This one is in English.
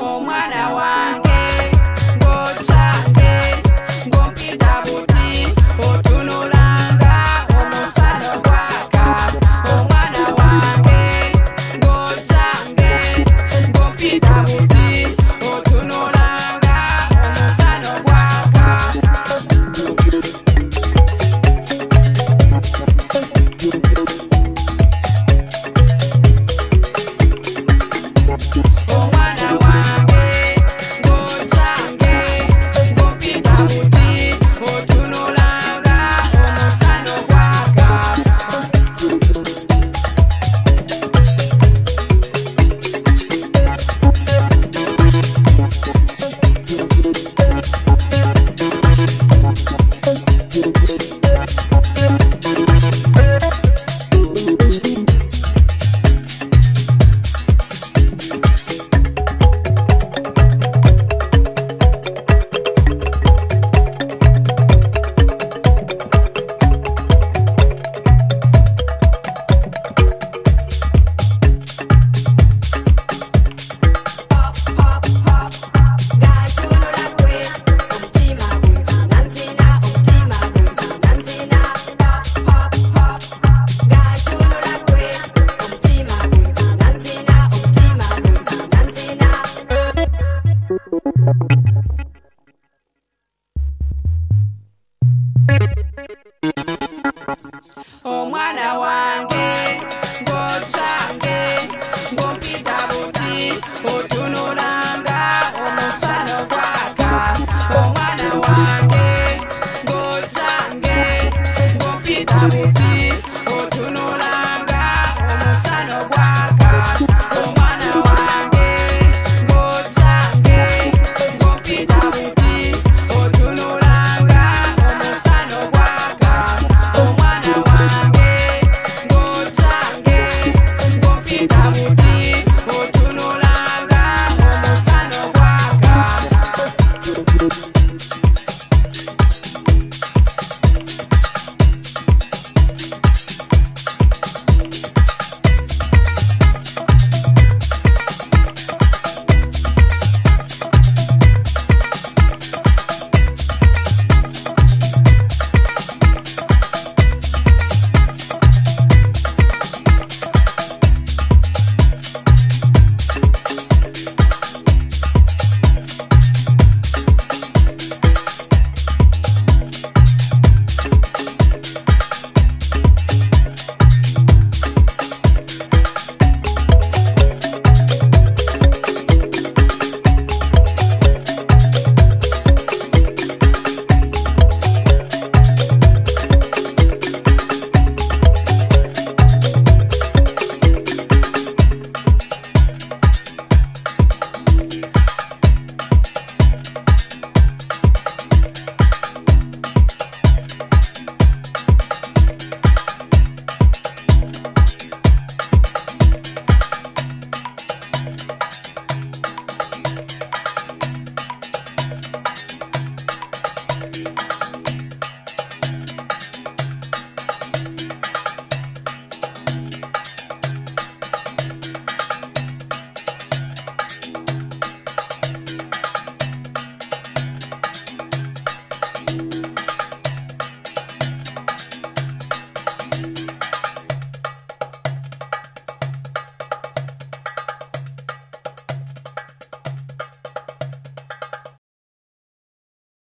Oh, Manaus. Oh, omwana wange ngoca